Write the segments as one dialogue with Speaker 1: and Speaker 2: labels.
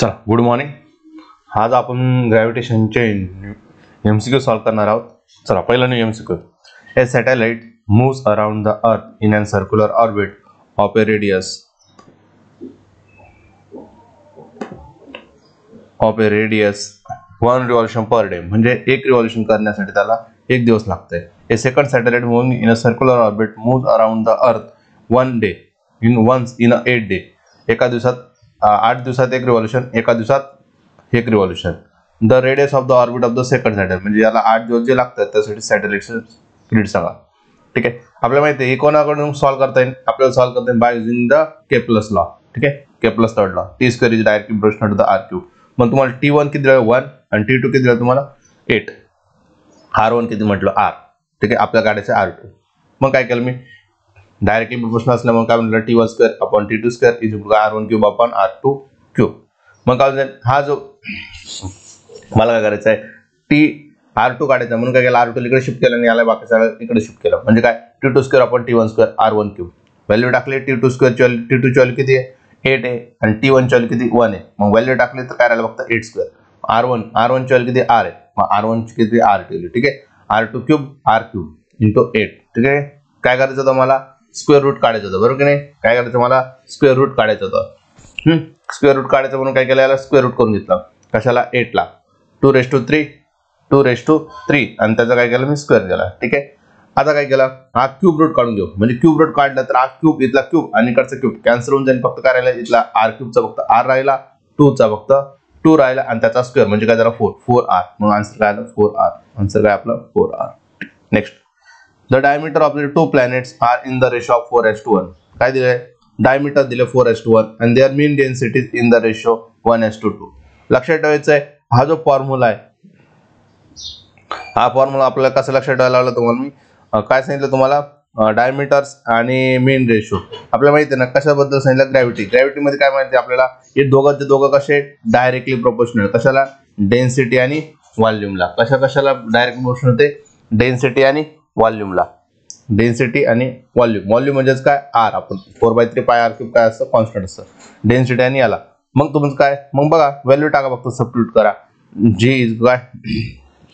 Speaker 1: चला good morning आज आपण ग्रॅव्हिटेशनचे एम सी क्यू सॉल्व्ह करणार आहोत. चला पहिला new M C Q a satellite moves around the earth in an circular orbit of a radius of a radius one revolution per day म्हणजे एक रिव्हॉल्युशन करण्यासाठी त्याला एक दिवस लागतोय. A second satellite moving in a circular orbit move around the earth one day in once in a eight day एका दिवसात आठ दिवसात एक रिव्हॉल्युशन एका दिवसात एक revolution the radius of the orbit of the second satellite म्हणजे याला आठ दिवस जे लागतात त्यासाठी सॅटेलाइटचं स्पीड सांगा. ठीक आहे? आपल्याला माहिती आहे हे कोणाकडून सॉल्व्ह करता येईल? आपल्याला सॉल्व्ह करता येईल by using the K plus law ठीक आहे? K plus third law T square is direct proportion to the R cube मग तुम्हाला टी वन किती दिलं वन आणि टी टू किती दिलं तुम्हाला? एट आर वन किती म्हटलं? आर ठीक आहे? आपल्या गाड्याचे आर टू मग काय केलं मी? डायरेक्टली प्रश्न असल्यामुळे काय म्हटलं T one square upon T two square is R one cube upon R two cube मग काय हा जो मला काय करायचं आहे टी आर टू काढायचा म्हणून काय केलं आर टू इकडे शिफ्ट केलं आणि याला बाकी सगळं इकडे शिफ्ट केलं. म्हणजे काय T two square upon T one square R one cube value टाकली टी टू स्क्वेअर चॉल टी टू चॉल किती आहे? एट आहे. आणि टी वन चॉल किती? वन आहे. मग व्हॅल्यू टाकली तर काय राहिलं फक्त eight square R one R one chawl किती? आर आहे. मग आर वन किती? आर ठेवली. ठीक आहे? R two cube R cube into eight ठीक आहे? काय करायचं तुम्हाला? स्क्वेअर रूट काढायचं होतं बरोबर की नाही? काय करायचं मला स्क्वेअर रूट काढायचं होतं. स्क्वेअर रूट काढायचं म्हणून काय केलं याला? स्क्वेअर रूट करून घेतलं. कशाला? एटला two raise to three two raise to three आणि त्याचं काय केलं? मी स्क्वेअर केला. ठीक आहे? आता काय केलं? हा क्यूब रूट काढून घेऊ. म्हणजे क्यूब रूट काढला तर हा क्यूब इथला क्यूब आणि इकडचा क्यूब कॅन्सल होऊन जाईल फक्त काय राहिला? इथला आर क्यूबचा फक्त आर राहिला. टू चा फक्त टू राहिला आणि त्याचा स्क्वेअर म्हणजे काय झाला? फोर फोर आर मग आन्सर काय आलं? फोर आर आन्सर काय आपलं? Four R next the diameter of the two planets are in the ratio of four is to one काय दिलंय? डायमीटर दिले four is to one and their mean density in the ratio one is to two लक्षात ठेवायचं आहे हा जो formula आहे हा फॉर्म्युला आपल्याला कसं लक्षात ठेवायला लावला तुम्हाला मी? काय सांगितलं तुम्हाला? डायमीटर्स आणि मेन रेशो आपल्याला माहिती आहे ना कशाबद्दल सांगितलं? ग्रॅव्हिटी ग्रॅव्हिटीमध्ये काय माहिती आपल्याला? हे दोघं दोघं कसे? डायरेक्टली प्रोपोर्शनल कशाला? डेन्सिटी आणि व्हॉल्यूमला कशा कशाला? डायरेक्ट प्रोपोर्शनल होते? डेन्सिटी आणि व्हॉल्यूमला डेन्सिटी आणि व्हॉल्यूम व्हॉल्यूम म्हणजेच काय? आर आपण four by three pi R cube काय असतं? कॉन्स्टंट असतं. डेन्सिटी आणि याला. मग तुमचं काय? मग बघा व्हॅल्यू टाका फक्त सबस्टिट्यूट करा. जी इज काय?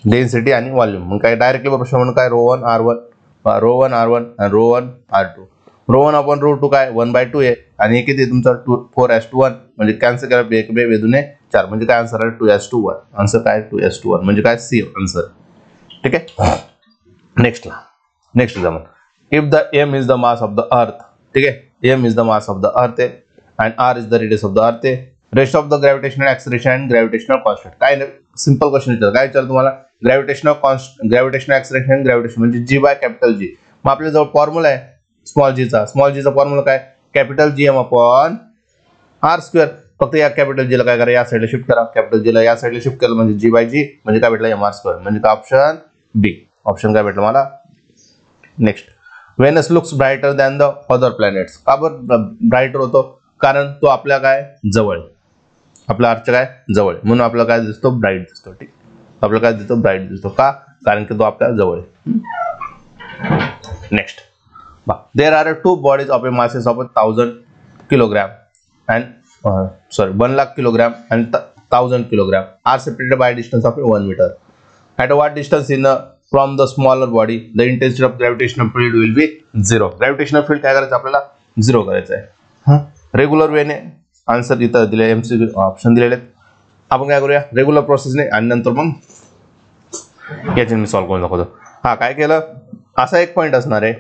Speaker 1: डेन्सिटी आणि व्हॉल्यूम मग काय? डायरेक्टली प्रश्न म्हणून काय? Rho one R one rho one R one आणि rho one R two rho one आपण रो टू काय? वन बाय टू आहे आणि एक किती तुमचा? Two four is to one म्हणजे कॅन्सल करा एक बे वेदूने चार. म्हणजे काय? आन्सर आहे two is to one answer काय? टू एस टू वन म्हणजे काय? सी आन्सर ठीक आहे? नेक्स्टला next example if the M is the mass of the earth ठीक है? M is the mass of the earth आहे and R is the radius of the earth आहे rest of the gravitational acceleration and gravitational constant काय simple question विचार काय विचार तुम्हाला? Gravitational const gravitational gravitation म्हणजे जी बाय कॅपिटल जी मग आपल्या जवळ फॉर्म्युला आहे स्मॉल जीचा स्मॉल जी जीचा फॉर्म्युला काय? Capital G M upon R square फक्त या कॅपिटल जीला काय करा? साईडला शिफ्ट करा. कॅपिटल या साईडला शिफ्ट म्हणजे जी बाय जी म्हणजे काय एम आर म्हणजे ऑप्शन बी ऑप्शन काय भेटलं मला? Next Venus looks brighter than the other planets का बरं ब्राईटर होतो? कारण तो आपल्या काय? जवळ. आपला आपल्या काय? जवळ. म्हणून आपला काय दिसतो? ब्राईट दिसतो. ठीक. आपला काय दिसतो? ब्राईट दिसतो. का? कारण की तो आपल्या जवळ next there are two bodies of a masses of a thousand kilogram and sorry one lakh kilogram and thousand kilogram are separated by distance of a one metre at what distance in a from the smaller body the intensity of gravitational field will be zero. Gravitational field काय करायचं आपल्याला? Zero करायचं आहे regular वेने answer इथं दिले M C option दिलेले आहेत. आपण काय करूया? रेग्युलर प्रोसेसने आणि नंतर मग याचे मी सॉल्व्ह करून दाखवतो. हा काय केलं? असा एक पॉईंट असणार आहे.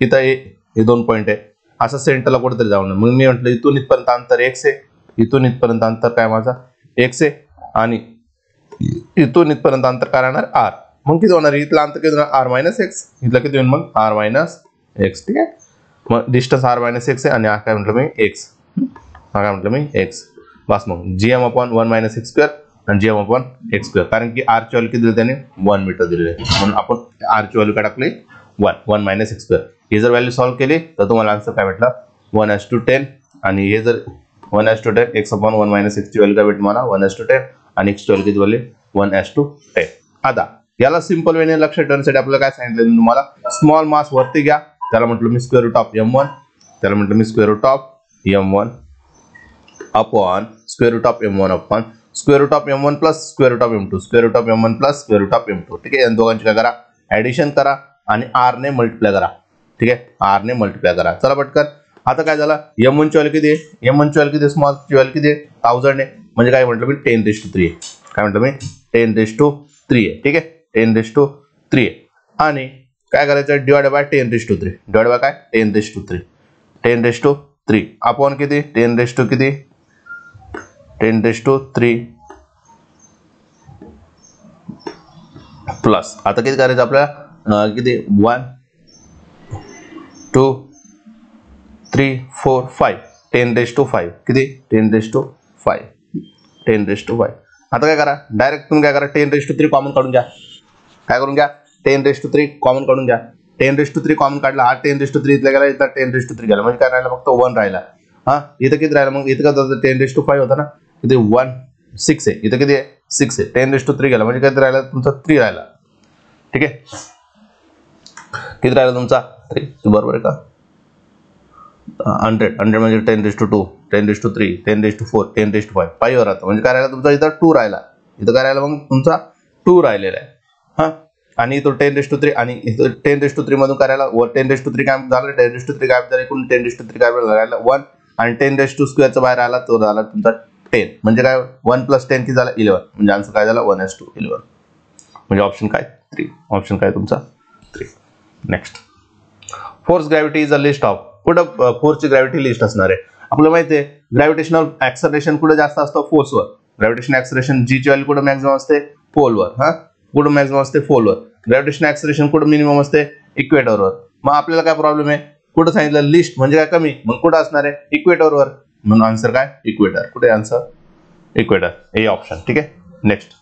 Speaker 1: इथं हे हे दोन पॉईंट आहे. असं सेंटरला कुठेतरी जाऊन मग मी म्हटलं इथून इथपर्यंत अंतर एक्स आहे. इथून इथपर्यंत अंतर काय माझा? एक्स आहे. आणि इथून इथपर्यंत अंतर काय राहणार? आर मग किती होणार? इथलं अंतर किती होणार? आर मायनस एक्स इथलं किती होईल मग? आर मायनस एक्स ठीक आहे? मग डिस्टन्स आर मायनस एक्स आहे आणि हा काय म्हटलं मी? एक्स हा काय म्हटलं मी? एक्स बस मग. G M upon one minus X square आणि G M upon X square कारण की आरची व्हॅल्यू किती दिली त्याने? वन मीटर दिलेली आहे म्हणून आपण आरची व्हॅल्यू काय टाकली one one minus X square हे जर व्हॅल्यू सॉल्व्ह केली तर तुम्हाला आन्सर काय भेटला? वन एस टू टेन आणि हे जर one is to ten X upon one minus एक्सची value काय भेटली मला वन एस टू टेन आणि एक्सची व्हॅल्यू किती value one is to ten आता याला सिंपल वेने लक्षात ठेवण्यासाठी आपल्याला काय सांगितलं मी तुम्हाला स्मॉल मास वरती घ्या. त्याला म्हटलं मी square root of M one त्याला म्हटलं मी square root of M one upon square root of M one upon square root of M one plus square root of M two square root of M one plus square root of M two ठीक आहे? या दोघांची काय करा? Addition करा आणि R ने multiply करा. ठीक आहे? आर ने मल्टिप्लाय करा. चला पटकन. आता काय झालं? एम वन ची किती आहे? एम वन ची किती स्मॉल ची किती आहे? थाउजंड आहे. म्हणजे काय म्हटलं मी? टेन रेस टू थ्री आहे. काय म्हटलं मी? टेन रेस टू थ्री आहे. ठीक आहे? टेन रेस टू थ्री आहे आणि काय करायचं divide by ten raise to three divide by काय ten raise to three ten raise to three upon किती टेन रेस टू किती ten raise to three plus आता किती करायचं आपल्याला किती one two three four five ten raise to five किती ten raise to five ten raise to five आता काय करा डायरेक्ट तुम्ही काय करा ten raise to three common काढून घ्या काय करून घ्या ten raise to three common काढून घ्या ten raise to three common काढला हा टेन रेस टू थ्री इथला गेला इथं टेन रेस टू थ्री गेला म्हणजे काय राहिला फक्त वन राहिला हा इथं किती राहिला मग इथं काय टेन रेस टू फाईव्ह होता ना इथे वन सिक्स आहे इथं किती आहे सिक्स आहे टेन रेस टू थ्री गेला म्हणजे किती राहिला तुमचा थ्री राहिला ठीक आहे किती राहिला तुमचा थ्री बरोबर आहे का हंड्रेड हंड्रेड म्हणजे ten raise to two ten raise to three ten raise to four ten raise to five five राहतं म्हणजे काय राहिला तुमचा इथं टू राहिला इथं काय राहिला मग तुमचा टू राहिलेला आहे हां? आणि तो टेन रेस टू थ्री आणि टेन रेस टू थ्री मधून करायला व टेन रेस टू थ्री काय झालं? टेन रेस टू थ्री काय झालं? एकूण टेन रेस टू थ्री काय राहिला वन आणि टेन रेस टू स्क्वेअरचा बाहेर आला तो झाला तुमचा टेन म्हणजे काय? वन प्लस टेन की झाला? इलेवन म्हणजे आन्सर काय झाला? वन एस टू इलेवन म्हणजे ऑप्शन काय? थ्री ऑप्शन काय तुमचा? Three next force gravity is a least of कुठं फोर्सची ग्रॅव्हिटी लिस्ट असणार आहे? आपल्याला माहिती आहे ग्रॅव्हिटेशनल ऍक्सलरेशन कुठे जास्त असतं? फोर्सवर ग्रॅव्हिटेशन ऍक्सलरेशन जी ची व्हॅल्यू कुठं मॅक्झिमम असते? पोलवर हा? कुठं मॅक्झिमम असते? फोलवर ग्रॅव्हिटेशन ऍक्सरेशन कुठं मिनिमम असते? इक्वेटरवर मग आपल्याला काय प्रॉब्लेम आहे? कुठं सांगितलं? लिस्ट म्हणजे काय कमी? मग कुठं असणार आहे? इक्वेटरवर म्हणून आन्सर काय? इक्वेटर कुठे आन्सर इक्वेटर ए ऑप्शन ठीक आहे? Next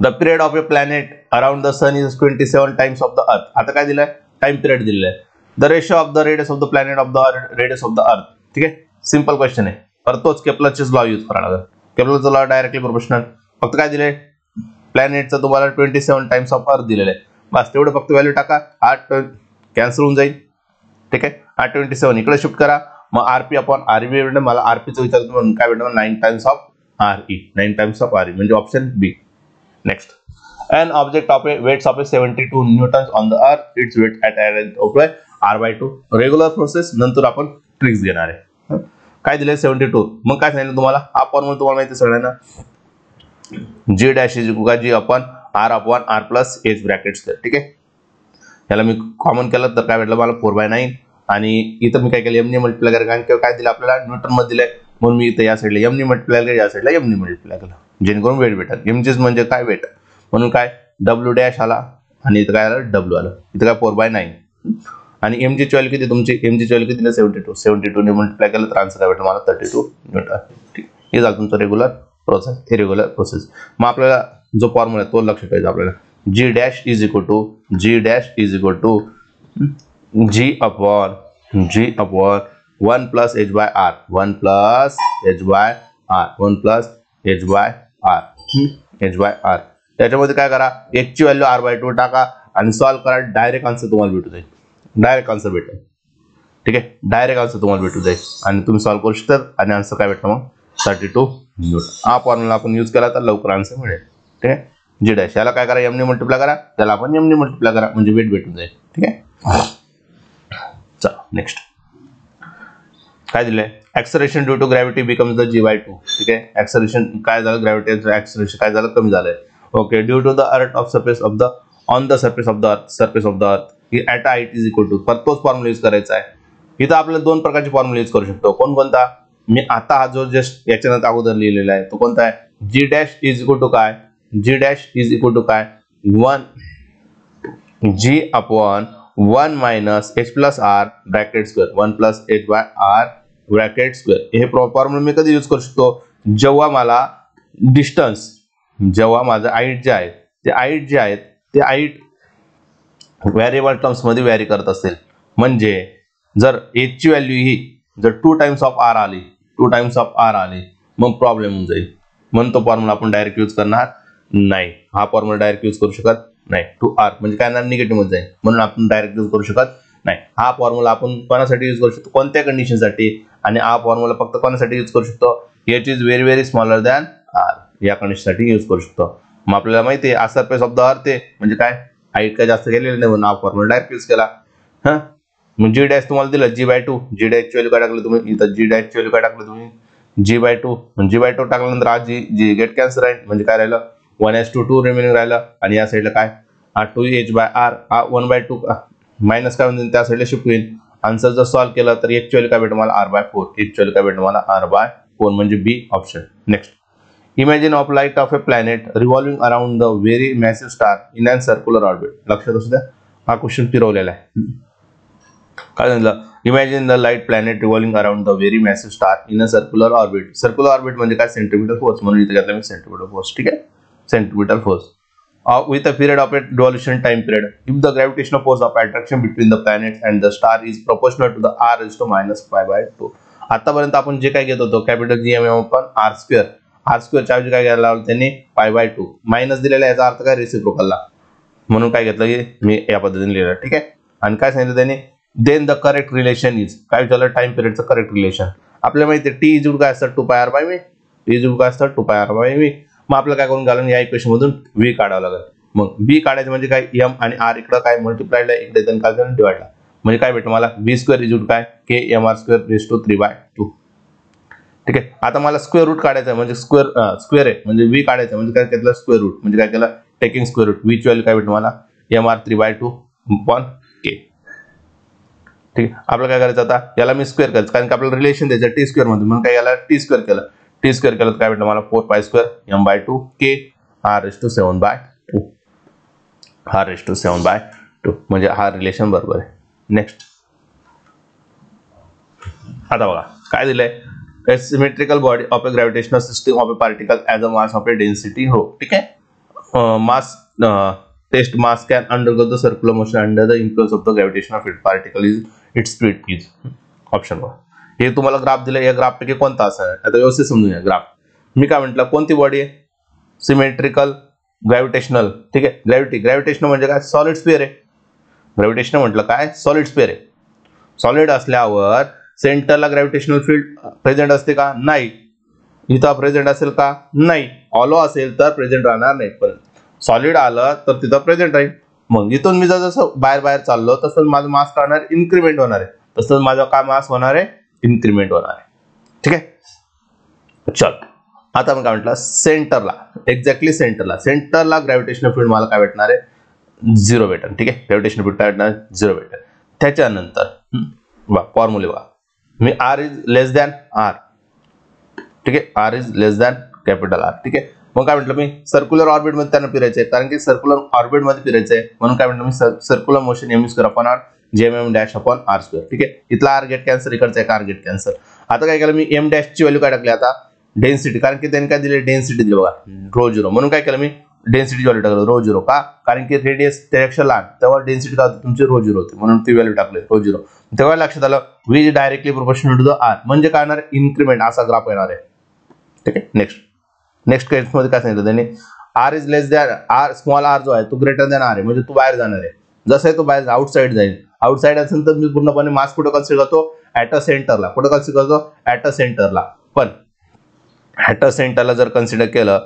Speaker 1: the period of a planet around the sun is twenty seven times of the earth आता काय दिलंय? टाइम पिरियड दिलेलं आहे the ratio of the radius of the planet of the radius of the earth ठीक आहे? Simple question आहे. परतोच केपलचेच केपलरचेच law use करावा लागेल. केपलरचा लॉ डायरेक्टली प्रोफेशनल फक्त काय दिलंय? प्लॅनेटचं तुम्हाला twenty seven times of earth दिलेलं आहे बस तेवढं फक्त व्हॅल्यू टाका. आठ कॅन्सल होऊन जाईल. ठीक आहे? आठ ट्वेंटी सेवन इकडे शिफ्ट करा. मग R P upon R B भेटणं मला आर पीचं विचारतो म्हणून. काय भेटणार nine times of R E nine times of R E म्हणजे option B next an object of a weights of a 72 newtons on the earth. Its weight at an of r by 2 regular process नंतर आपण tricks घेणार आहे. काय काय दिले 72 मग काय सांगितलं तुम्हाला? हा फॉर्म्युला तुम्हाला माहिती आहे सगळ्यांना. G dash is equal G upon R upon R plus H brackets ठीक आहे? याला मी कॉमन केलं तर काय भेटलं मला? Four by nine. आणि इथं मी काय केलं एमनी मल्टिप्लाय करा कारण काय दिलं आपल्याला? न्यूटनमध्ये दिलंय. म्हणून मी इथं या साईडला एमनी मल्टिप्लाय केलं या साईडला एमनी मल्टिप्लाय केलं. जेणेकरून वेट भेटेल. एमचीच म्हणजे काय वेट? म्हणून काय? डब्ल्यू डॅश आला. आणि इथं काय आलं? डब्ल्यू आलं. इथं काय? Four by nine. आणि एम जी व्हॅल्यू किती तुमची? एम जी व्हॅल्यू किती सेव्हन्टी टू. सेव्हन्टी टू ने मल्टिप्लाय केलं तर आन्सर काय भेटलं मला? Thirty two newton. ठीक. हे झालं तुमचं रेग्युलर प्रोसेस इरेग्युलर प्रोसेस मग आपल्याला जो फॉर्म्युला आहे तो लक्षात ठेवायचा आपल्याला. G dash is equal to G dash is equal to G upon G upon one plus H by R one plus H by R one plus H by R H by R त्याच्यामध्ये काय करा ची value R by two टाका आणि solve करा direct answer तुम्हाला भेटू जाईल डायरेक्ट आन्सर भेटेल. ठीक आहे? डायरेक्ट आन्सर तुम्हाला भेटू जाईल आणि तुम्ही सॉल्व्ह करू शकता आणि आन्सर काय भेटलं मग? थर्टी टू न्यूटन हा फॉर्म्युला आपण यूज केला तर लवकर आन्सर मिळेल ठीक आहे जी डॅश याला काय करा? एमने मल्टिप्लाय करा त्याला आपण एमने मल्टिप्लाय करा म्हणजे वेट भेटून जाईल ठीक आहे? चला नेक्स्ट काय दिलंय? Acceleration due to gravity becomes the G by two ठीक आहे? ऍक्सरेशन काय झालं? ग्रॅव्हिटी ऍक्सरेशन काय झालं? कमी झालंय. Okay due to the earth of surface of the on the surface of the earth surface of the earth at I is equal to पर तोच formula use करायचा आहे. इथं आपल्याला दोन प्रकारचे फॉर्म्युला यूज करू शकतो. कोणकोणता? मी आता हा जो जस्ट याच्यानंतर अगोदर लिहिलेला आहे तो कोणता आहे? G dash is equal to काय? G dash is equal to काय? One G upon one minus H plus R bracket square one plus H by R bracket square हे फॉर्म्युला मी कधी यूज करू शकतो? जेव्हा मला डिस्टन्स जेव्हा माझं आईट जे आहे ते आईट जे आहेत ते आईट व्हॅरिएबल टर्म्समध्ये व्हॅरी करत असेल. म्हणजे जर एचची व्हॅल्यू ही जर टू टाइम्स ऑफ आर आली टू टाइम्स ऑफ आर आले. मग प्रॉब्लेम होऊन जाईल. म्हणून तो फॉर्म्युला आपण डायरेक्ट यूज करणार नाही. हा फॉर्म्युला डायरेक्ट यूज करू शकत नाही. टू आर म्हणजे काय ना निगेटिव्हमध्ये जाईल. म्हणून आपण डायरेक्ट यूज करू शकत नाही. हा फॉर्म्युला आपण कोणासाठी यूज करू शकतो? कोणत्या कंडिशनसाठी आणि हा फॉर्म्युला फक्त कोणासाठी यूज करू शकतो? H is very very smaller than R या कंडिशनसाठी यूज करू शकतो. मग आपल्याला माहिती आहे असा पेस ऑफ द अर्थ आहे. म्हणजे काय? हाईट काय जास्त केलेलं नाही म्हणून हा फॉर्म्युला डायरेक्ट यूज केला. हा? मग जी डॅश तुम्हाला दिलं G by two G dash value काय टाकलं तुम्ही? इथं जी डॅश व्हॅल्यू काय टाकलं तुम्ही? G by two G by two टाकल्यानंतर आज G G get cancel right म्हणजे काय राहिलं? One S two two remaining राहिलं. आणि या साईडला काय? हा टू एच बाय आर हा वन बाय टू मायनस काय म्हणजे त्या साईडला शिफ्ट होईल. आन्सर जर सॉल्व्ह केला तर ॲक्च्युअली काय भेटेल मला आर बाय फोर ॲक्च्युअली काय भेटेल मला आर बाय फोर म्हणजे B option next imagine of light of a planet revolving around the very massive star in and circular orbit लक्षात असू द्या. हा क्वेश्चन फिरवलेला आहे. काय सांगितलं imagine the light planet revolving around the very massive star in a circular orbit circular orbit म्हणजे काय? सेंटीमीटर फोर्स म्हणून इथे घेतलं मी सेंटीमीटर फोर्स ठीक आहे? Centimetre force with a period of a revolution time period if the gravitational force of attraction between the planet and the star is proportional to the r is to minus pi by 2 आतापर्यंत आपण जे काय घेत होतो capital G M M आपण R square R स्क्वेअरच्या ऐवजी काय घ्यायला लावलं त्यांनी? फाय बाय टू मायनस दिलेला याचा अर्थ काय? रेसिप्रोकलला म्हणून काय घेतलं की मी या पद्धतीने लिहिलं. ठीक आहे? आणि काय सांगितलं त्यांनी? Then the correct relation is काय विचारलं? टाइम पिरियडचं करेक्ट रिलेशन आपल्याला माहिती आहे टी इज काय असतं? टू पाय आर बाय मी टी इज काय असतं? टू पाय आर बाय मी मग आपल्याला काय करून घालून या इक्वेशन मधून व्ही काढावं लागेल. मग बी काढायचं म्हणजे काय? एम आणि आर इकडं काय मल्टिप्लायला इकडे त्यांनी काय डिवाइडला म्हणजे काय भेटलं मला? बी स्क्वेअर इज काय? K M R square raise to three by two ठीक आहे? आता मला स्क्वेअर रूट काढायचं आहे. म्हणजे स्क्वेअर स्क्वेअर आहे. म्हणजे व्ही काढायचं म्हणजे, म्हणजे काय केलं स्क्वेअर रूट म्हणजे काय केलं? Taking square root which value काय भेटलं मला? M R three by two one ठीक आहे? आपला काय करायचं आता? याला मी स्क्वेअर करायचं कारण की आपल्याला रिलेशन द्यायचं टी स्क्वेअरमध्ये. म्हणून काय याला टी स्क्वेअर केलं. टी स्क्वेअर केलं काय भेटलं? मला four pi square M by two K R S two seven by two R S two seven by two म्हणजे हा रिलेशन बरोबर आहे. नेक्स्ट आता बघा. काय दिलंय? Symmetrical body of a gravitational system of a particle as a mass of a density हो ठीक आहे? Mass test mass can undergo the circular motion under the influence of the of field particle is its speed please option बघा हे तुम्हाला graph दिलं या graph पैकी कोणता असा आहे? आता व्यवस्थित समजून घ्या ग्राफ मी काय म्हटलं कोणती बॉडी आहे? सिमेट्रिकल ग्रॅव्हिटेशनल ठीक आहे? ग्रॅव्हिटी ग्रॅव्हिटेशनल म्हणजे काय? सॉलिड स्पेअर आहे. ग्रॅव्हिटेशनल म्हटलं काय? सॉलिड स्पेअर आहे. सॉलिड असल्यावर सेंटरला ग्रॅव्हिटेशनल फील्ड प्रेझेंट असते का? नाही. इथं प्रेझेंट असेल का? नाही. ऑलो असेल तर प्रेझेंट राहणार नाही. पण सॉलिड आलं तर तिथं प्रेझेंट राहील. मग इथून मी जर जसं बाहेर बाहेर चाललो तसंच माझं मास करणार इन्क्रीमेंट होणार. आहे तसंच माझं काय मास होणार आहे इन्क्रीमेंट होणार. आहे ठीक आहे? चल. आता मग काय म्हटलं? सेंटरला एक्झॅक्टली सेंटरला सेंटरला ग्रॅव्हिटेशनल फील्ड मला काय भेटणार आहे? झिरो भेटेल ठीक आहे? ग्रॅव्हिटेशनल फील्ड काय भेटणार? झिरो भेटेल त्याच्यानंतर वा फॉर्म्युले बा मी R is less than R ठीक आहे? R is less than capital R ठीक आहे? मग काय म्हटलं मी? सर्क्युलर ऑर्बिटमध्ये त्यांना फिरायचं आहे. कारण की सर्क्युलर ऑर्बिटमध्ये फिरायचं आहे. म्हणून काय म्हटलं मी? Circular motion M square upon R जे M M dash upon R square ठीक आहे? इथला आर गेट कॅन्सर इकडचा एक आर गेट कॅन्सर आता काय केलं मी? एम डॅशची व्हॅल्यू काय टाकली आता. डेन्सिटी कारण की त्यांनी काय दिले? डेन्सिटी दिली बघा. रो झिरो म्हणून काय केलं मी? डेन्सिटी व्हॅल्यू टाकलं. रो झिरो का? कारण की रेडियस त्यापेक्षा लहान. तेव्हा डेन्सिटी काय होती? तुमची रो झिरो होती. म्हणून ती व्हॅल्यू टाकली. रो झिरो तेव्हा लक्षात आलं we directly proportional to the R म्हणजे काय येणार इन्क्रीमेंट असा ग्राफ येणार आहे. ठीक आहे? नेक्स्ट नेक्स्ट केसमध्ये काय सांगितलं त्यांनी? R is less than R small R जो आहे तो ग्रेटर दॅन आर आहे. म्हणजे तू बाहेर जाणार आहे. जसं आहे तो बाहेर आउटसाईड जाईल. आउटसाईड असेल तर मी पूर्णपणे मास कुठं कन्सिडर करतो ऍट अ सेंटरला कुठं कन्सिडर करतो ऍट अ सेंटरला पण ऍट अ सेंटरला जर कन्सिडर केलं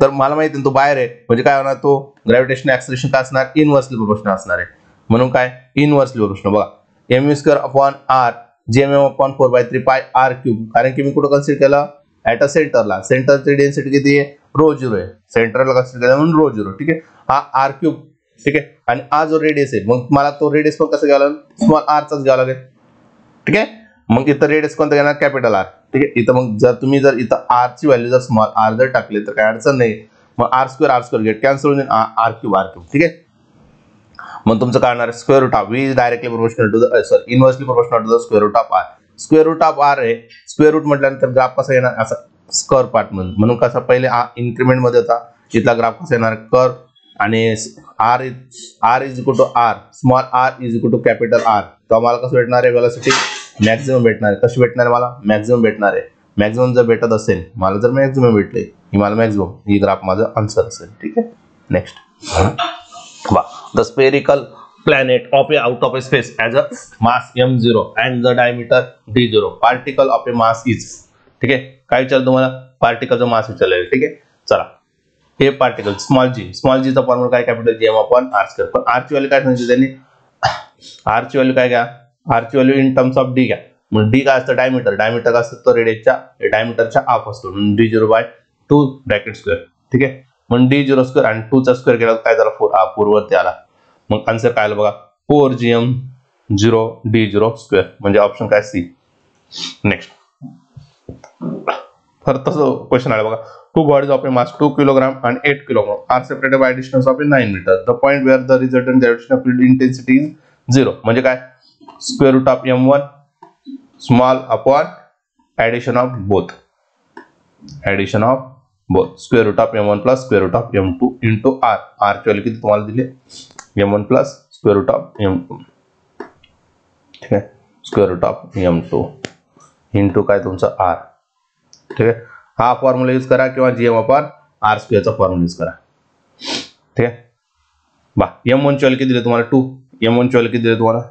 Speaker 1: तर मला माहिती आहे तो बाहेर आहे. म्हणजे काय होणार तो? ग्रॅव्हिटेशन ऍक्सलेशन काय असणार? इनव्हर्सली प्रोपोर्शनल असणार आहे. म्हणून काय? इनवर्सली प्रोपोर्शनल बघा. एम स्क्वेअर अपॉन आर जे M M upon four by three pi R cube कारण की मी कुठं कन्सिडर केलं? ऍट अ सेंटरला सेंटरची डेन्सिटी किती आहे? रो झिरो आहे. सेंटरला कसं म्हणून रो झिरो. ठीक आहे? हा आर क्यूब ठीक आहे? आणि हा जो रेडियस आहे मग मला तो रेडियस पण कसं घ्यावा लागेल? स्मॉल आरचाच घ्यावा लागेल. ठीक आहे? मग इथं रेडियस कोणतं घेणार? कॅपिटल आर ठीक आहे? इथं मग जर तुम्ही जर इथं आरची व्हॅल्यू जर स्मॉल आर जर टाकले तर काय अडचण नाही. मग R square R square get cancel होऊन आर क्यूब आर क्यूब ठीक आहे? मग तुमचं काय होणार? Square root of V directly proportional to the sorry inversely proportional to the square root of R square root of R आहे. Square root म्हटल्यानंतर graph कसा येणार? असा स्कर पार्ट म्हणून म्हणून कसा पहिले इन्क्रीमेंटमध्ये होता. इथला ग्राफ कसा येणार? कर आणि R R is equal to R small R is equal to capital R तर आम्हाला कसं भेटणार आहे? वेलॉसिटी मॅक्झिमम भेटणार आहे. कशी भेटणार आहे मला? मॅक्झिमम भेटणार आहे. मॅक्झिमम जर भेटत असेल मला जर मॅक्झिमम भेटले ही मला मॅक्झिमम ही ग्राफ माझं आन्सर असेल. ठीक आहे? नेक्स्ट वा. The spherical planet of a out of a space as a mass m0 and the diameter d0 particle of a mass is ठीक आहे? काय विचारलं तुम्हाला? पार्टिकलचा मास विचारलेलं ठीक आहे? चला. हे पार्टिकल स्मॉल जी स्मॉल जीचा फॉर्म्युला काय capital G M upon R square पण आरची व्हॅल्यू काय सांगितली त्यांनी? आरची व्हॅल्यू काय घ्या? आरची value in terms of D घ्या. मग डी काय असतं? डायमीटर डायमीटर काय असतं? तो रेडियसच्या डायमीटरच्या हाफ असतो. म्हणून D zero by two bracket square ठीक आहे? मग डी झिरो स्क्वेअर आणि टूचा स्क्वेअर केला काय झाला? फोर फोरवरती आला. मग आन्सर काय आलं बघा? Four G M zero D zero square म्हणजे ऑप्शन काय? सी नेक्स्ट परत तसं क्वेश्चन आलं बघा. Two bodies of a mass two kilogram आणि eight kilogram are separated by distance of a nine metre the point where the resultant gravitational field intensity is zero म्हणजे काय? Square root of M one small upon addition of both addition of both square root of M one plus square root of M two into R R value किती तुम्हाला दिली M one plus square root of M two ठीक आहे? Square root of M two into काय तुमचं R ठीक आहे? हा फॉर्म्युला यूज करा किंवा जी एम अपॉन आर स्क्वेअरचा फॉर्म्युला यूज करा. ठीक आहे? बा एम वन चॉल किती दिले तुम्हाला? टू एम वन चॉल किती दिले तुम्हाला?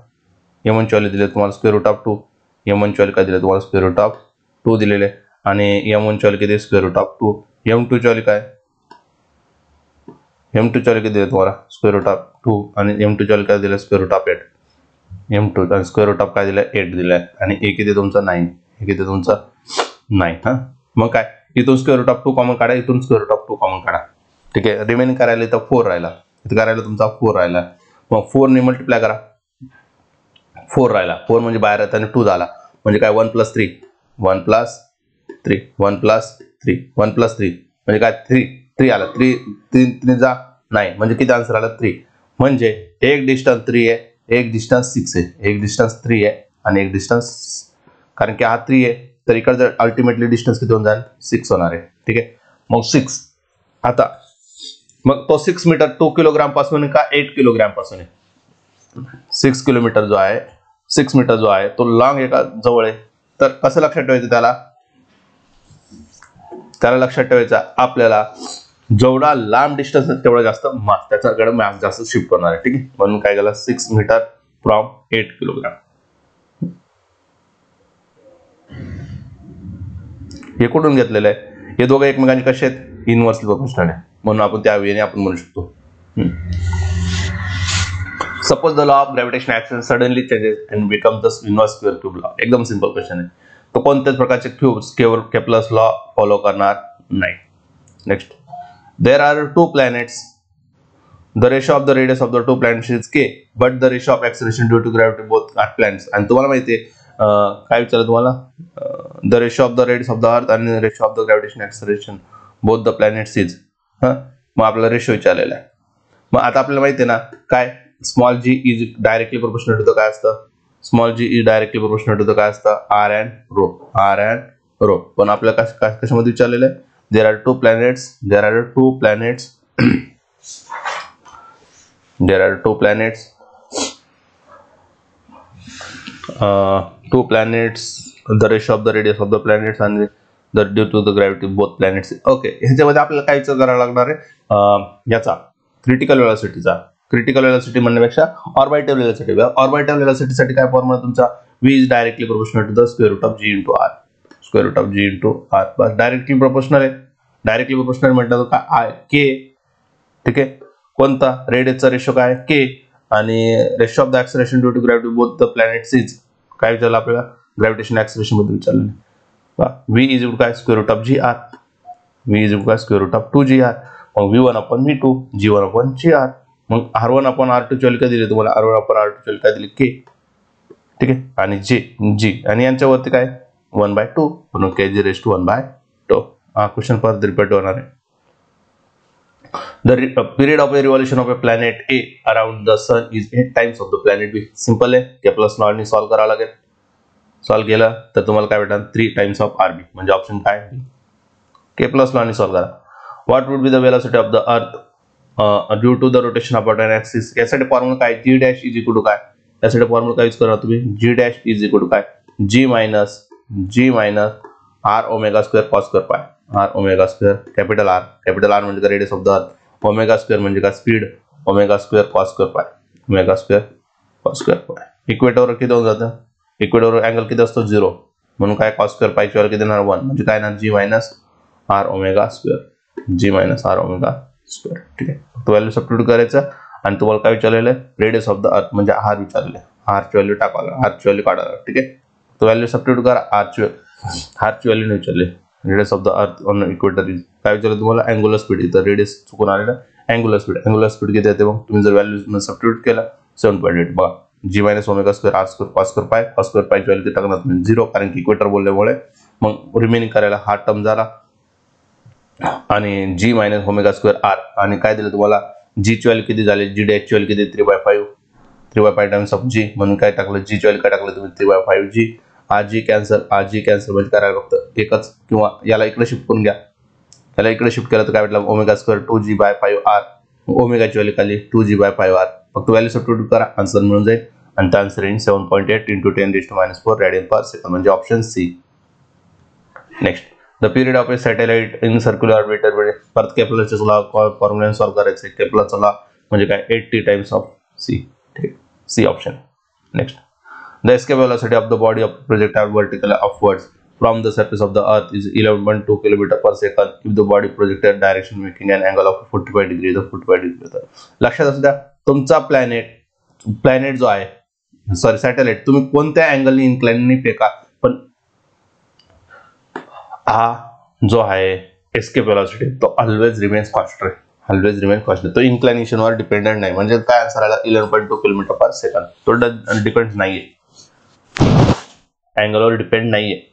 Speaker 1: एम वन चॉल दिले तुम्हाला square root of two M one chawl काय दिले तुम्हाला? स्क्वेअर रूट ऑफ टू दिलेले. आणि एम वन चॉल किती? Square root of two M two chawl काय? एम टू व्हॅल्यू किती दिले तुम्हाला? स्क्वेअर रूट ऑफ टू आणि एम टू व्हॅल्यू काय दिलं? Square root of eight M two आणि स्क्वेअर रूट ऑफ काय दिलं? एट दिलं. आणि ए किती तुमचं? नाईन हे किती तुमचं? नाईन हां? मग काय? इथून square root of two common काढा. इथून square root of two common काढा. ठीक आहे? रिमेन करायला तर फोर राहिला. इथं करायला तुमचा फोर राहिला. मग फोरने मल्टिप्लाय करा. फोर राहिला. फोर म्हणजे बाहेर येताना टू झाला. म्हणजे काय? One plus three one plus three one plus three one plus three म्हणजे काय? थ्री थ्री आला. थ्री तीन थ्री जा. नाही म्हणजे किती आन्सर आला? थ्री म्हणजे एक डिस्टन्स थ्री आहे एक डिस्टन्स सिक्स आहे. एक डिस्टन्स थ्री आहे आणि एक डिस्टन्स कारण की हा थ्री आहे तर इकडचं अल्टिमेटली डिस्टन्स किती होऊन जाईल? सिक्स होणार आहे. ठीक आहे? मग सिक्स आता मग तो सिक्स मीटर टू किलोग्रामपासून आहे का एट किलोग्रामपासून आहे? सिक्स किलोमीटर जो आहे सिक्स मीटर जो आहे तो लॉंग एका जवळ आहे? तर कसं लक्षात ठेवायचं त्याला? त्याला लक्षात ठेवायचं आपल्याला जेवढा लांब डिस्टन्स तेवढा जास्त मास त्याच्याकडे मॅस जास्त शिफ्ट होणार आहे ठीक आहे? म्हणून काय केलं? Six metre from eight kilogram हे कुठून घेतलेलं आहे? हे दोघं एकमेकांचे कसे आहेत? इनव्हर्सली प्रोपोर्शनल आहे म्हणून आपण त्या वेळेने आपण म्हणू शकतो. Suppose the law of gravitation action suddenly changes and become the inverse cure cube law एकदम सिंपल क्वेश्चन आहे. तो कोणत्याच प्रकारचे क्यूब्स केवळ केप्लस लॉ फॉलो करणार नाही. Next There are two planets the ratio of the radius of the two planets is K but the ratio of acceleration due to gravity both are planets. आणि तुम्हाला माहिती आहे काय विचारलं तुम्हाला? The ratio of the radius of the earth आणि ratio of the gravitation acceleration both the planets is हां? मग आपला रेशो विचारलेला आहे. मग आता आपल्याला माहिती आहे ना काय? Small G is directly proportional to the काय असतं? Small G is directly proportional to the काय असतं? R and rho R and rho पण आपल्याला कश- कशामध्ये विचारलेलं आहे? There are two planets there are two planets there are two planets two planets the ratio of the radius of the planets आणि the due to the gravity both planets okay ह्याच्यामध्ये आपल्याला काय विचार करावा लागणार आहे? अं, याचा क्रिटिकल वेलॉसिटीचा क्रिटिकल वेलॉसिटी म्हणण्यापेक्षा ऑर्बिटल वेलॉसिटी ऑर्बिटल वेलॉसिटीसाठी काय फॉर्म्युला तुमचा? V is directly proportional to the square root of G into R square root of G into R bus directly proportional आहे. डायरेक्टली प्रोपोर्शनल म्हटलं तर काय? आय के ठीक आहे? कोणता? रेडियसचा रेशो काय? के आणि ratio of the acceleration due to gravity both the planets is काय विचारलं आपल्याला? ग्रॅव्हिटेशन ऍक्सलेशनबद्दल विचारलं व्ही इज इक्वल काय? Square root of G R V is equal काय? Square root of two G R मग V one upon V two G one upon G R मग R one upon R two value काय दिली तुम्हाला? R one upon R two value काय दिली? के ठीक आहे? आणि जे जी आणि यांच्यावरती काय? वन बाय टू म्हणून K G raise to one by two हा क्वेश्चन परत रिपीट होणार आहे The uh, period of a revolution of a planet A around the sun is 8 times of the planet B. Simple आहे Kepler's लॉनी solve करावं लागेल solve केलं तर तुम्हाला काय भेटणार three times of R B म्हणजे ऑप्शन काय केप्लस लॉनी सॉल्व्ह करा what would be the velocity of the earth due to the rotation of on axis यासाठी फॉर्म्युला काय G dash is equal to काय यासाठी फॉर्म्युला काय यूज़ करा तुम्ही G dash is equal to काय minus G minus R omega square cos square pi R omega square capital R capital R म्हणजे radius of the earth omega square म्हणजे काय speed omega square cos square pi omega square cos square pi इक्वेटरवर किती होऊन जातं? इक्वेटरवर angle किती असतो? Zero म्हणून काय कॉस स्क्वेअर पायची वर किती येणार? वन म्हणजे काय येणार? G minus R omega square G minus R omega square ठीक आहे. तो व्हॅल्यू सबस्टिट्यूट करायचं. आणि तुम्हाला काय विचारलेलं आहे? रेडियस ऑफ द अर्थ म्हणजे आर विचारले आरची व्हॅल्यू टाकावं आरची व्हॅल्यू काढावं ठीक आहे? तो व्हॅल्यू सबस्टिट्यूट करा आरची आरची व्हॅल्यू नाही विचारले radius of the earth on equator is काय विचारलं तुम्हाला? अँग्युलर स्पीड इथं रेडियस चुकून आलेलं. अँग्युलर स्पीड अँग्युलर स्पीड किती येते मग तुम्ही जर व्हॅल्यू सबस्टिट्यूट केला सेवन पॉईंट एट बघा. G minus omega square R square पाच स्क्वेअर पाय पाच स्क्वेअर पायची व्हॅल्यू टाकणार तुम्ही. झिरो कारण की इक्वेटर बोलल्यामुळे मग रिमेनिंग करायला हा टर्म झाला. आणि G minus omega square R आणि काय दिलं तुम्हाला? जी च्वेल किती झाले? जी डी व्हॅल्यू किती? Three by five three by five times of G म्हणून काय टाकलं? जी व्हॅल्यू काय टाकलं तुम्ही? Three by five G R G cancel R G cancel म्हणजे किंवा याला इकडे शिफ्ट करून घ्या. इकडे शिफ्ट केलं तर काय omega square two G by five R ओमेगाची value खाली two G by five R फक्त व्हॅल्यू सबस्टिट्यूट करा जाईल. आणि त्या आन्सर येईल seven point eight into ten raised minus four radian per second option C next the period of a satellite in circular orbiter म्हणजे परत केपलरचे law formula solve करायचे केपलरचा law म्हणजे काय? टाइम्स ऑफ़ सी ठीक C option next The escape velocity of the body of projectile vertically upwards from the surface of the earth is 11.2 km per second. If the body projected direction making an angle of 45 degree the 45 degree तर लक्षात असू द्या तुमचा planet planet जो आहे sorry satellite तुम्ही कोणत्या अँगलनी इन्क्लाइननी फेका? पण हा जो आहे एस्केप वेलॉसिटी तो always remains constant always remain constant तो इन्क्लायनेशनवर डिपेंडंट नाही. म्हणजे काय आन्सर आला? Eleven point two kilometre per second तो डिपेंड नाही आहे अँगलवर डिपेंड नाहीये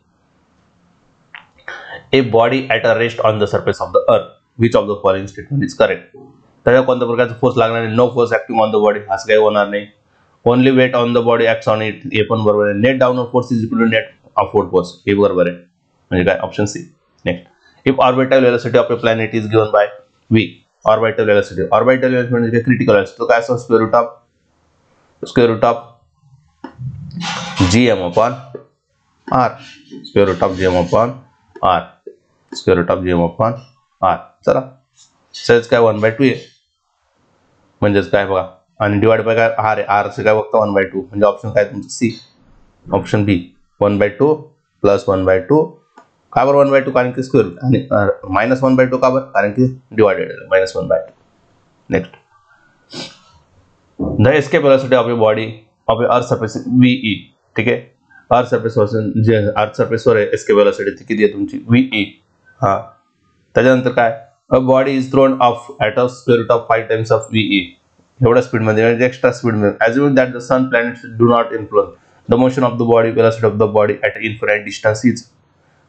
Speaker 1: a body at a rest on the surface of the earth which of the following statement is correct त्याच्या कोणत्या प्रकारचा फोर्स लागणार नाही no force acting on the body असं काही होणार नाही। Only weight on the body act on it हे पण बरोबर आहे। Net down force is equal to net upward force हे बरोबर आहे। म्हणजे काय? Option C next if orbital velocity of a planet is given by V orbital velocity orbital velocity म्हणजे क्रिटिकल वेलोसिटी काय असतो? Square root of square root of G M upon R square root of G M upon R square root of G M upon R चला। सहज काय one by two आहे म्हणजेच काय बघा आणि डिवाइड बाय काय आर आहे आरचं काय बघता वन बाय टू म्हणजे ऑप्शन काय तुमचं C option B one by two plus one by two का वन बाय टू कारण की स्क्वेअर आणि मायनस वन बाय टू का कारण की divided minus one by two next the escape velocity of a body of a earth surface V E ठीक आहे? Earth surface जे अर्थ सर्फेसवर आहे एस्केप वेलोसिटी ती किती आहे तुमची? व्हीई हा. त्याच्यानंतर काय? A body is thrown off at off square root of five times of V E एवढ्या स्पीडमध्ये म्हणजे एक्स्ट्रा स्पीडमध्ये as you that the sun planet do not influence the motion of the body velocity of the body at infinite distance is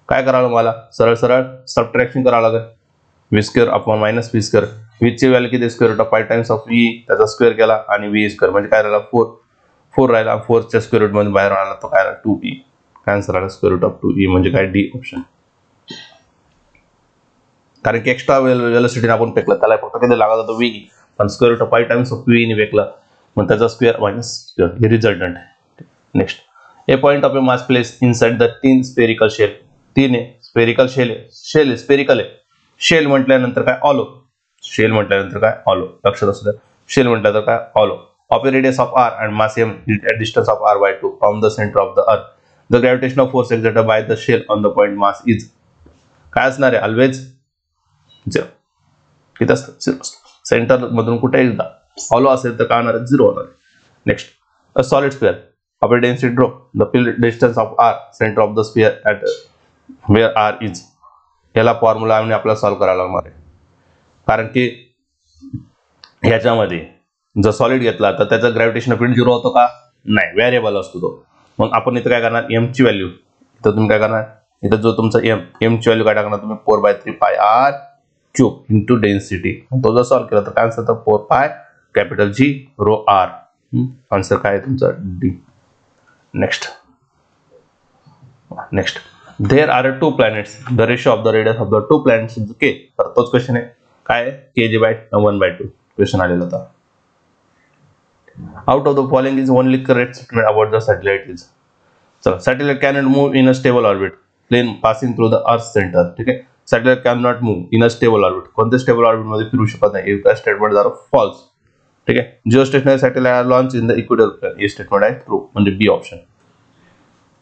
Speaker 1: काय करावं मला? सरळ सरळ subtraction करावं लागेल. V square upon minus V square व्हीची value किती? Square root of five times of V त्याचा square केला आणि व्ही स्क्वेअर म्हणजे काय राहिला? फोर फोर राहिला फोरच्या स्क्वेअर रूटमध्ये बाहेर आला तो काय टू ई काय आन्सर आला square root of two E म्हणजे काय? डी ऑप्शन कारण की एक्स्ट्रा वेलोसिटीने आपण फेकलं त्याला फक्त किती लागत होतं? वी पण square root of five times of व्हीने फेकलं मग त्याचा स्क्वेअर मायनस स्क्वेअर हे रिझल्टंट आहे. Next a point of a mass place inside the thin spherical shell thin आहे स्पेरिकल शेल आहे. शेल आहे स्पेरिकल आहे. शेल म्हटल्यानंतर काय? ऑलो शेल म्हटल्यानंतर काय? ऑलो लक्षात असू द्या. शेल म्हटल्यानंतर काय? Hollow of a radius of R and mass M at distance of r by 2 from the center of the earth. The gravitational force exerted by the shell on the point mass is काय असणार आहे? Always zero किती असतं zero असतं. Centre मधून कुठे एकदा. Follow असेल तर काय होणार आहे? झिरो होणार आहे. Next a solid sphere of density draw the field distance of R centre of the sphere at where R is याला फॉर्म्युला आम्ही आपल्याला सॉल्व्ह करायला लागणार आहे. कारण की ह्याच्यामध्ये जर सॉलिड घेतला तर त्याचा ग्रॅव्हिटेशन फील्ड झिरो होतो का? नाही व्हेरिएबल असतो तो. मग आपण इथं काय करणार? एमची व्हॅल्यू इथं तुम्ही काय करणार? इथं जो तुमचा एम एमची व्हॅल्यू काय टाकणार तुम्ही? Four by three pi R cube into density तो जर सॉल्व्ह केला तर काय आन्सर तर four pi capital G rho R answer काय आहे तुमचा? D next next there are two planets the ratio of the radius of the two planets K तर तोच क्वेश्चन आहे. काय K G by one by two question आलेला होता. Out of the following is only correct statement about the satellite is. So satellite cannot move in a stable orbit. Plane passing through the earth center ठीक आहे? Satellite cannot move in a stable orbit. कोणत्या stable orbit मध्ये फिरू शकत नाही? एका statement जरा false ठीक आहे? Geostationary satellite launch in the equator हे स्टेटमेंट आहे ट्रू म्हणजे बी ऑप्शन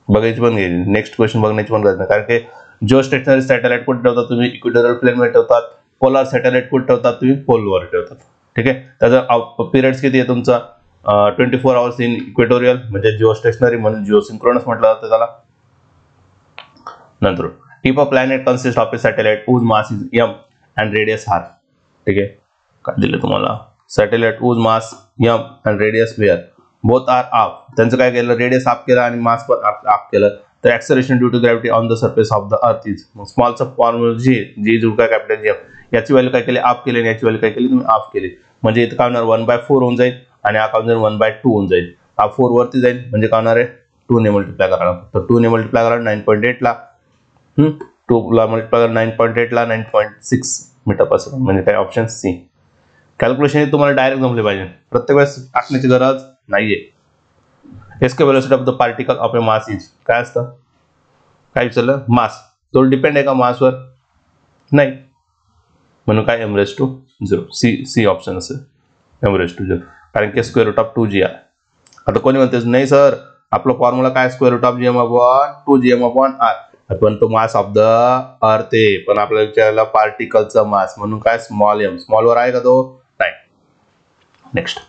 Speaker 1: बघायची पण घ्यायची. नेक्स्ट क्वेश्चन बघण्याची पण गरज नाही. कारण की जिओ स्टेशनरी सॅटेलाइट कुठे ठेवतात तुम्ही? इक्वेटोरियल प्लेनमध्ये ठेवतात. पोलार सॅटेलाइट कुठे ठेवतात तुम्ही? पोलवर ठेवतात. ठीक आहे? त्याचा पिरियड्स किती आहे तुमचा? Twenty four hours in equatorial म्हणजे जिओ स्टेशनरी म्हणून जिओ सिंक्रोनस म्हटलं जातं त्याला. नंतर टीप of planet consist of a satellite whose mass is M and radius R ठीक आहे? काय दिलं तुम्हाला? Satellite whose mass M and radius where both are up त्यांचं काय केलं? रेडियस आप केलं आणि मास पण आप केलं. तर acceleration due to gravity on the surface of the earth is small sub formula G G जुडका कॅपिटल जी याची व्हॅल्यू काय केली? आप केली आणि याची व्हॅल्यू काय केली? तुम्ही ऑफ केली. म्हणजे इथं काय होणार? वन बाय फोर होऊन जाईल. आणि हा काय वन बाय टू होऊन जाईल. हा फोर वरती जाईल. म्हणजे काय होणार आहे? टू ने मल्टिप्लाय करा फक्त टू ने मल्टिप्लाय करा नाईन पॉईंट एटला टूला मल्टिप्लाय करा नाईन पॉईंट एटला नाईन पॉईंट सिक्स मीटरपासून म्हणजे काय? ऑप्शन सी कॅल्क्युलेशन तुम्हाला डायरेक्ट जमले पाहिजे. प्रत्येक वेळेस टाकण्याची गरज नाहीये. Escape velocity of the particle of a mass is काय असतं? काय विचारलं? मास तो डिपेंड आहे का मासवर नाही. म्हणून काय? M raise to zero C C option असेल. एमरेज टू झिरो कारण की square root of two G R आता कोणी म्हणतेस नाही सर आपला फॉर्म्युला काय square root of G M upon two G M upon R पण तो मास ऑफ द अर्थ आहे. पण आपल्याला विचारायला पार्टिकलचा मास म्हणून काय? स्मॉल एम स्मॉलवर आहे का तो? नाही नेक्स्ट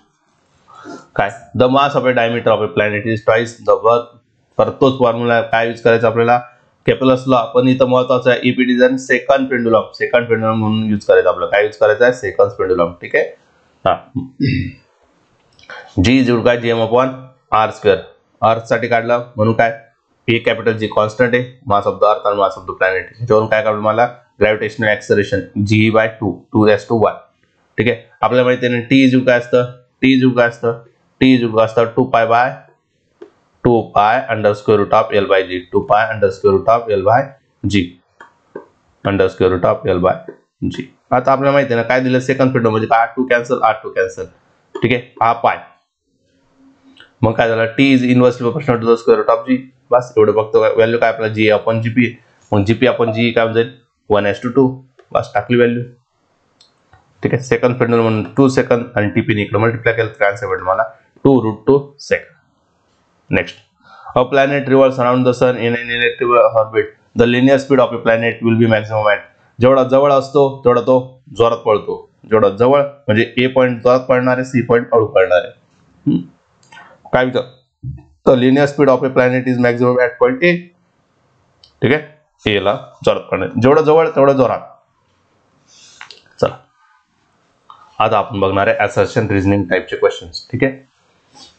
Speaker 1: काय? The mass of a diameter of a planet is twice the work per तोच फॉर्म्युला काय यूज करायचा आपल्याला? केपलस लॉ पण इथं महत्वाचं आहे E P second pendulum second pendulum म्हणून यूज करायचं आपलं काय यूज करायचं आहे? सेकंड पेंडुलम ठीक आहे? हा. जी, जुड काय G M upon R square earth साठी म्हणून काय? ए कॅपिटल जी कॉन्स्टंट आहे मास ऑफ़ द अर्थ आणि मास ऑफ़ द प्लॅनेट ह्याच्यावरून काय काढलं मला? G by two two S two one ठीक आहे? आपल्याला माहिती आहे टी काय असतं? टी काय असतं? टी काय असतं two pi by two pi under square root of L by G two pi under square root of L by G under square root of L by G आता आपल्याला माहिती आहे ना, काय दिलं? सेकंड फ्रीडम म्हणजे two cancel or two cancel ठीक आहे? हा पाय. मग काय झालं? टी इज इन्व्हर्सली प्रश्न to the square root of G बस एवढं बघतो काय व्हॅल्यू काय आपला जी आपण जीपी मग जीपी आपण जी काय जाईल वन एस टू टू बस टाकली व्हॅल्यू ठीक आहे? सेकंड फ्रेंड म्हणून टू सेकंड आणि टीपीने इकडे मल्टिप्लाय केलं तर आन्सर भेटेल मला two root two second next a planet revolves around the sun in an electric orbit the linear speed of a planet will be maximum at जेवढा जवळ असतो तेवढा तो जोरात पळतो. जेवढा जवळ म्हणजे ए पॉईंट जोरात पळणार आहे सी पॉईंट अळू पळणार आहे काय the linear speed of a planet is maximum at point A ठीक आहे? एला जोरात पडणार. जेवढं जवळ तेवढं जोरात. चला. आता आपण बघणार आहे असर्शन रिझनिंग टाईपचे क्वेश्चन्स ठीक आहे?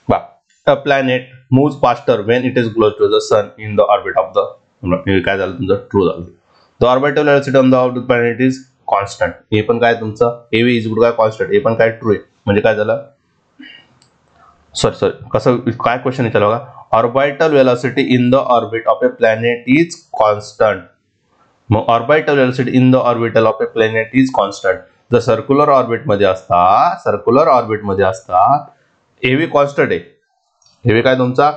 Speaker 1: बा a planet move faster when it is close to the sun in the orbit of the काय झालं तुमचं? ट्रू झालं. The orbital on the of the planet is constant हे पण काय तुमचं? ए इज गुड काय कॉन्स्टंट हे पण काय ट्रू आहे? म्हणजे काय झालं? सॉरी सॉरी कसं काय क्वेश्चन विचारलं बघा. Orbital velocity in the orbit of a planet is constant मग orbital velocity in the orbital of a planet is constant जर सर्क्युलर ऑर्बिटमध्ये असता सर्क्युलर ऑर्बिटमध्ये असता एव्ही कॉन्स्टंट आहे. एव्ही काय तुमचा?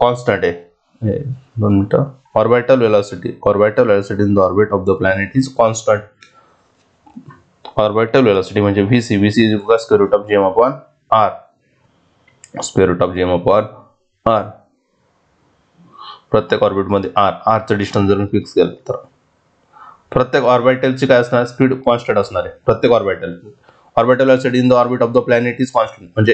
Speaker 1: कॉन्स्टंट आहे. दोन मिनटं. Orbital velocity orbital velocity in the orbit of the planet is constant orbital velocity म्हणजे V C V C to square root of gm upon R square root of gm upon R प्रत्येक ऑर्बिटमध्ये R आरचं distance जर fix केलं तर. प्रत्येक ऑर्बिटलची काय असणार? स्पीड कॉन्स्टंट असणार आहे. प्रत्येक orbital orbital velocity in the orbit of the planet is constant म्हणजे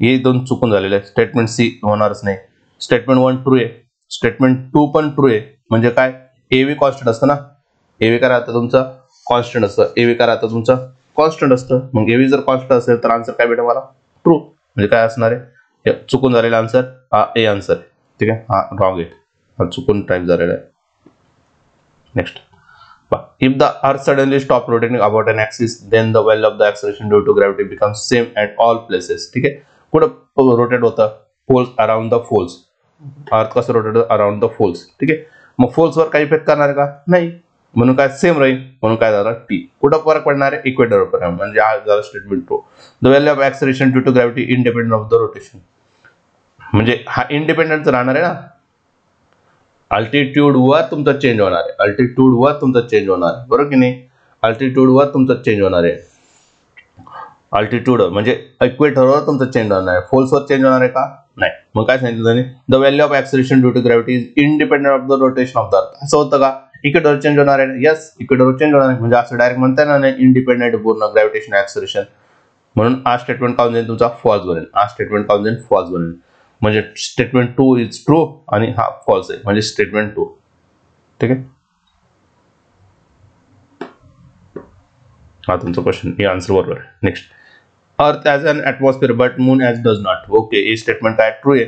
Speaker 1: हे दोन चुकून झालेले आहे स्टेटमेंट सी होणारच नाही. स्टेटमेंट वन ट्रू आहे. स्टेटमेंट टू पण ट्रू आहे. म्हणजे काय? एव्ही कॉन्स्टंट असतं ना? एव्ही काय राहतं तुमचं? कॉन्स्टंट असतं. एव्ही काय राहतं तुमचं? कॉन्स्टंट असतं. मग एव्ही जर कॉन्स्टंट असेल तर आन्सर काय भेटेल मला ट्रू म्हणजे काय असणार आहे? चुकून झालेला आन्सर हा ए आन्सर आहे. ठीक आहे? हा रॉंग आहे. हा चुकून टाईप झालेला आहे. Next if the earth suddenly stop rotating about an axis then the value of the acceleration due to gravity becomes same at all places. ठीक आहे? कुठं रोटेट होतं? फोल्स अराउंड द फोल्स अर्थ कसं रोटेट अराउंड द फोल्स ठीक आहे? मग फोल्सवर काही इफेक्ट करणार का? नाही. म्हणून काय सेम राहील? म्हणून काय झालं? टी कुठं फरक पडणार आहे? इक्वेटर परिणाम म्हणजे, म्हणजे हा झाला statement two the value of acceleration due to gravity independent of the rotation म्हणजे हा इंडिपेंडंट राहणार आहे ना? अल्टिट्यूड वर तुमचा चेंज होणार आहे. अल्टिट्यूड वर तुमचा चेंज होणार आहे. बरोबर की नाही? अल्टिट्यूड वर तुमचा चेंज होणार आहे. अल्टिट्यूड म्हणजे इक्वेटरवर तुमचा चेंज होणार आहे. फोल्सवर चेंज होणार आहे का? नाही. मग काय सांगितलं त्याने? The value of acceleration due to gravity is independent of the rotation of the earth असं होतं का? इक्वेटर चेंज होणार आहे यस इक्वेटर चेंज आहे म्हणजे असं डायरेक्ट म्हणता येणार नाही इंडिपेंडेंट पूर्ण ग्रॅव्हिटेशन ऍक्सलेशन म्हणून हा स्टेटमेंट काऊन जाईल तुमचा फॉल्स बनेल. हा स्टेटमेंट काऊन जाईल फॉल्स बनेल. म्हणजे स्टेटमेंट टू इज़ ट्रू आणि हा फॉल्स आहे. म्हणजे स्टेटमेंट टू ठीक आहे? हा तुमचा क्वेश्चन हे आन्सर बरोबर next earth has an atmosphere but moon has does not okay हे स्टेटमेंट काय? ट्रू आहे.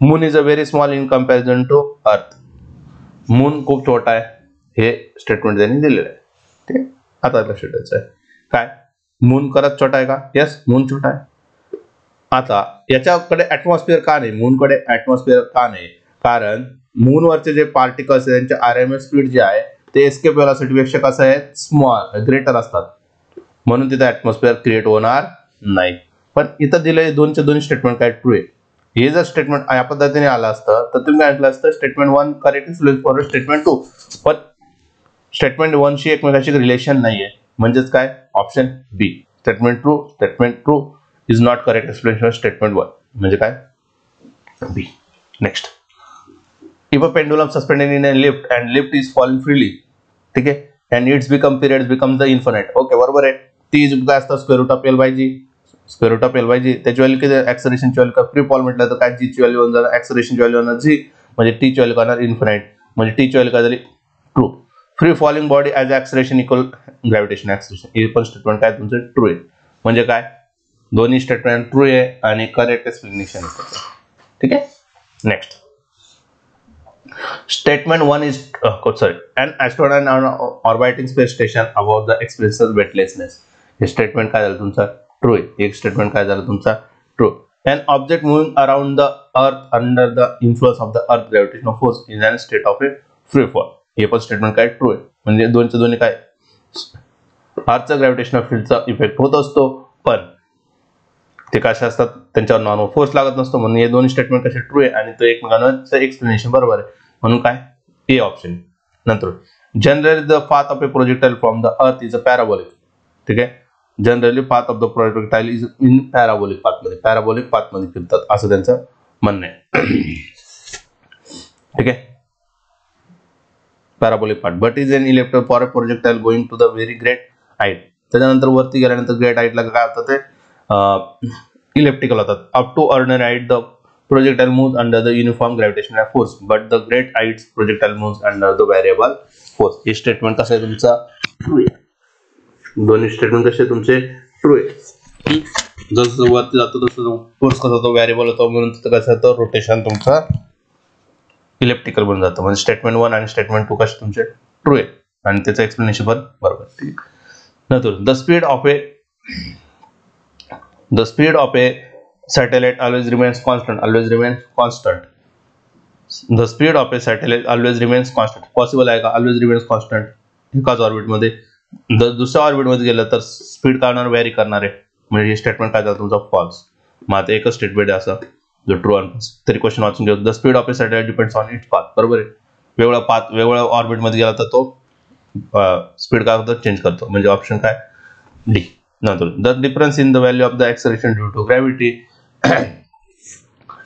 Speaker 1: Moon is a very small in comparison to earth moon खूप छोटा आहे. हे स्टेटमेंट त्यांनी दिलेलं आहे. ठीक आहे? आता लक्षात द्यायचं आहे. काय? मून करत छोटा आहे का? येस मून छोटा आहे. आता याच्याकडे ॲटमॉस्फिअर का नाही? मूनकडे ॲटमॉस्फिअर का नाही? कारण मूनवरचे जे पार्टिकल्स आहे त्यांचे आर एम एस स्पीड जे आहे ते एस्केप वेलासिटीपेक्षा कसं आहे? स्मॉल ग्रेटर असतात. म्हणून तिथे ॲटमॉस्फिअर क्रिएट होणार नाही. पण इथं दिले दोनचे दोन स्टेटमेंट काय ट्रू आहे? हे जर स्टेटमेंट या पद्धतीने आलं असतं तर तुम्ही काय म्हटलं असतं statement one correct for statement two पण स्टेटमेंट वनशी एकमेकाशी रिलेशन नाहीये. म्हणजेच काय? Option B statement true statement true is not correct explanation statement one B next if a pendulum suspended in a lift and lift is falling freely ठीक आहे? And it's become period become the infinite okay बरोबर आहे. ती is काय असतं root of L by G square root of L by G त्याची value किती ऍक्सरेशनची व्हॅल्यू का? फ्री फॉल म्हटलं तर काय? जीची व्हॅल्यू होऊन जाणार. ऍक्सरेशनची व्हॅल्यू होणार जी म्हणजे टीची व्हॅल्यू करणार इन्फिनाइट म्हणजे टीची व्हॅल्यू काय true free falling body has acceleration equal gravitational acceleration हे स्टेटमेंट काय तुमचं? ट्रू आहे. म्हणजे काय? दोन्ही स्टेटमेंट ट्रू आहे आणि करेक्ट एक्सप्लेनेशन ठीक आहे? Next statement one is sorry and astronaut and orbiting space station about the express weightlessness हे स्टेटमेंट काय झालं तुमचं? ट्रू आहे. एक स्टेटमेंट काय झालं तुमचा? True and object moving around the earth under the influence of the earth gravitation force in and state of a free fall हे पण स्टेटमेंट काय ट्रू आहे? म्हणजे दोनचे दोन्ही काय? अर्थचा ग्रॅव्हिटेशनल फील्डचा इफेक्ट होत असतो पण ते कसे असतात? त्यांच्यावर नॉर्मल फोर्स लागत नसतो. म्हणून हे दोन्ही स्टेटमेंट कसे ट्रू आहे? आणि तो एकमेकांवर एक्सप्लेनेशन बरोबर आहे. म्हणून काय? ए ऑप्शन नंतर generally the path of a projectile from the earth is a parabolic ठीक आहे? Generally path of the projectile is in parabolic पाथमध्ये parabolic पाथमध्ये फिरतात. असं त्यांचं म्हणणं आहे. ठीक आहे? Parabolic part but is an electro for a projectile going to the very great height त्याच्यानंतर वरती गेल्यानंतर ग्रेट हाईटला काय होतं ते इलेक्ट्रिकल होतात. Up to earner height the projectile move under the uniform gravitational force but the great height projectile move under the variable force हे statement कसं आहे तुमचा? ट्रू आहे. दोन्ही स्टेटमेंट कसे तुमचे? ट्रू आहे. जसं वरती जातो तसं फोर्स कसा होतो? व्हॅरिएबल होतो. म्हणून कसं होतं? रोटेशन तुमचा इलेप्टिकल बनून जातं. म्हणजे स्टेटमेंट वन आणि स्टेटमेंट टू कसे तुमचे ट्रू आहे आणि त्याचं एक्सप्लेनेशन पण बरोबर ठीक नंतर the speed of a the speed of a satellite always remains constant always remains constant the speed of a satellite always remains constant possible आहे का? ऑलवेज रिमेन्स कॉन्स्टंट एकाच ऑर्बिटमध्ये जर दुसऱ्या ऑर्बिटमध्ये गेलं तर स्पीड काढणार व्हॅरी करणार आहे. म्हणजे हे स्टेटमेंट काय झालं? तुमचा फॉल्स मग आता एकच स्टेटमेंट असं. जो ट्रू अँड तरी क्वेश्चन वाचून घेऊ. The speed of a satellite depends on its path बरोबर आहे? वेगळा पाथ वेगळ्या ऑर्बिटमध्ये गेला तर तो स्पीड काय होतं? चेंज करतो. म्हणजे ऑप्शन काय? डी नंतर the difference in the value of the acceleration due to gravity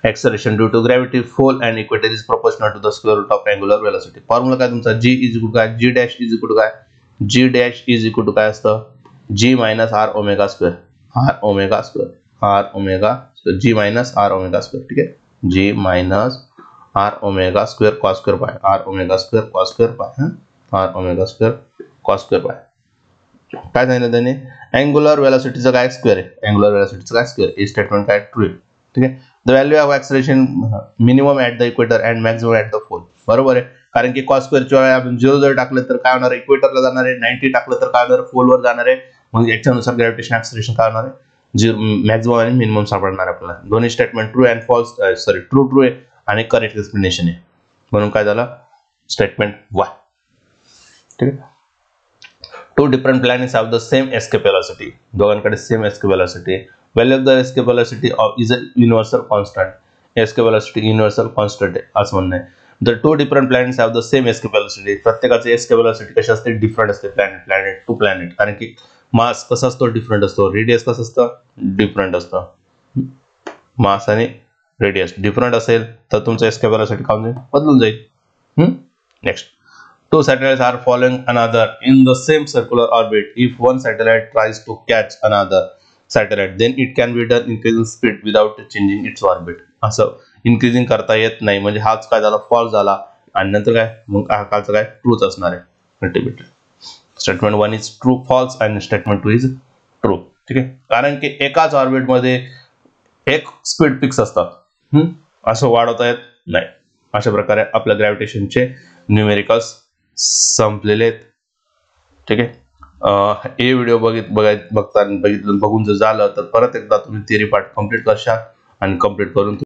Speaker 1: acceleration due to gravity fall and equator is proportional to the square root of angular velocity. Formula काय तुमचा? G is equal काय? G dash is equal काय? G dash is equal to काय असतं? G minus R omega square R omega square R omega g minus R omega square ठीक आहे g minus R omega square cos square pi R omega square cos square pi R omega square cos square pi काय सांगितलं त्याने? Angular वेलॉसिटीचं काय square आहे? Angular वेलॉसिटीचं काय square हे statement काय ट्रू आहे? ठीक आहे? The value of acceleration minimum at the equator and maximum at the pole बरोबर आहे? कारण की कॉस स्क्वेअरच्या वेळी आपण झिरो जर टाकलं तर काय होणार आहे? इक्वेटरला जाणार आहे. नाईन्टी टाकलं तर काय होणार फोलवर जाणार आहे. मग याच्यानुसार ग्रॅव्हिटेशन ॲक्सरेशन काय होणार आहे? जे मॅक्झिमम आणि मिनिमम सापडणार आपल्याला. दोन्ही statement true and false sorry true true आहे आणि करेक्ट एक्सप्लेनेशन आहे. म्हणून काय झालं? स्टेटमेंट वाय ठीक आहे? Two different planets have the same escape velocity दोघांकडे same escape well of the escape velocity of is a universal a universal universal escape आहे असं म्हणणं आहे. The two different planets of the same escape प्रत्येकाचे escape कशी असते different असते planet planet to planet कारण की मास कसा असतो? डिफरंट असतो. रेडियस कसं असतं? डिफरंट असतं. मास आणि रेडियस डिफरंट असेल तर तुमचं एस काम जाईल बदलून जाईल. Next two satellite are following another in the same circular orbit if one satellite tries to catch another satellite then it can be done increasing speed without changing its orbit असं increasing करता येत नाही. म्हणजे हाच काय झाला? Fall झाला. आणि नंतर काय? मग हा कालचं काय? ट्रूच असणार आहे. Ultimately statement one is true false आणि स्टेटमेंट टू इज ट्रू ठीक आहे? कारण की एकाच ऑर्बिटमध्ये एक स्पीड पिक्स असतात. असं वाढवता येत नाही. अशा प्रकारे आपल्या ग्रॅव्हिटेशनचे न्यूमेरिकल्स संपलेले आहेत. ठीक आहे? हे व्हिडिओ बघित बघाय बघता बघितलं बघून जर झालं तर परत एकदा तुम्ही थिअरी पार्ट कंप्लीट करशाल आणि कंप्लीट करून